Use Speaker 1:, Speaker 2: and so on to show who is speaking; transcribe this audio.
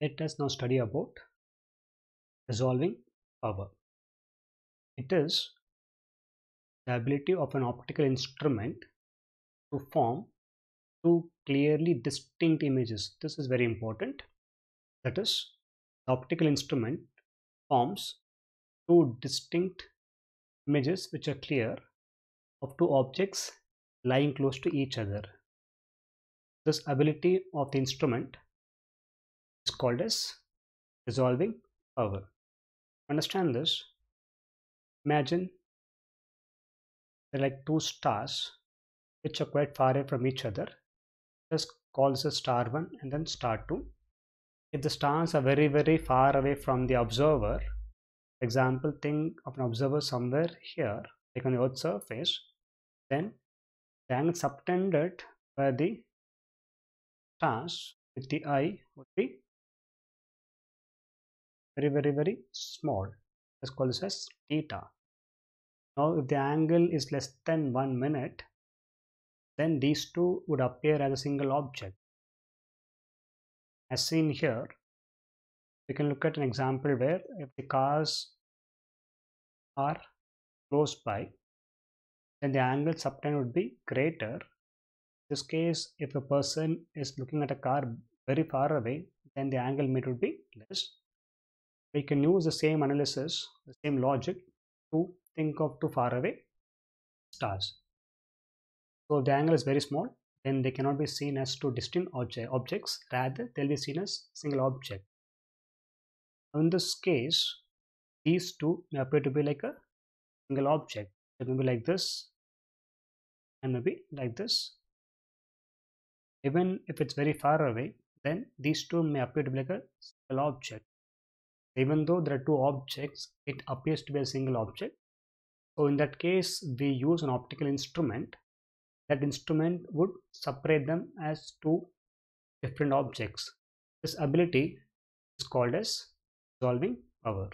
Speaker 1: let us now study about resolving power. It is the ability of an optical instrument to form two clearly distinct images. This is very important. That is, the optical instrument forms two distinct images which are clear of two objects lying close to each other. This ability of the instrument called as resolving power. Understand this? Imagine there are like two stars which are quite far away from each other. This as star 1 and then star 2. If the stars are very very far away from the observer, example think of an observer somewhere here like on the earth's surface, then the angle subtended by the stars with the eye would be very very very small. Let's call this as theta. Now if the angle is less than one minute then these two would appear as a single object. As seen here we can look at an example where if the cars are close by then the angle subtended would be greater. In this case if a person is looking at a car very far away then the angle made would be less we can use the same analysis, the same logic to think of two far away stars. So the angle is very small, then they cannot be seen as two distinct object, objects, rather they'll be seen as single object. In this case, these two may appear to be like a single object. It may be like this and maybe like this. Even if it's very far away, then these two may appear to be like a single object even though there are two objects it appears to be a single object. So in that case we use an optical instrument. That instrument would separate them as two different objects. This ability is called as resolving power